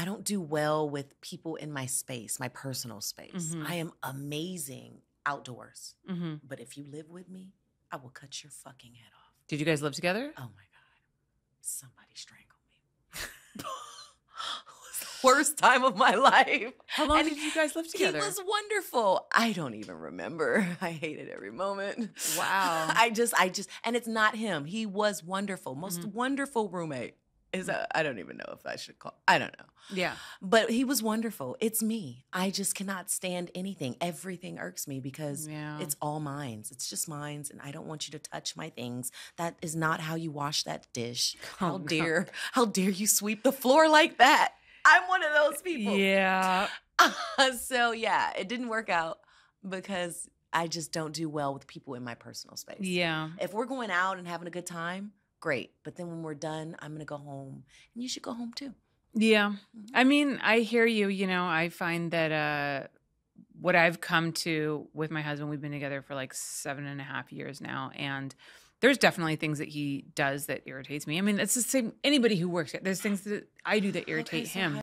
I don't do well with people in my space, my personal space. Mhm. I am amazing outdoors. hmm But if you live with me, I will cut your fucking head off. Did you guys live together? Oh my God. Somebody strangled me. it worst time of my life. How long And did you guys live together? He was wonderful. I don't even remember. I hated every moment. Wow. I just, I just, and it's not him. He was wonderful. Most Mhm. wonderful roommate. Is that, I don't even know if I should call. I don't know. yeah. But he was wonderful. It's me. I just cannot stand anything. Everything irks me because Yeah. it's all mines. It's just mines, and I don't want you to touch my things. That is not how you wash that dish. Oh, how Oh, no. dare, how dare you sweep the floor like that? I'm one of those people. Yeah. so yeah, it didn't work out because I just don't do well with people in my personal space. Yeah. If we're going out and having a good time, great. But then when we're done, I'm gonna go home, and you should go home too. Yeah. Mhm. I mean, I hear you. You know, I find that uh, what I've come to with my husband, we've been together for like seven and a half years now. And there's definitely things that he does that irritates me. I mean, it's the same, anybody who works, there's things that I do that irritate Okay, so him.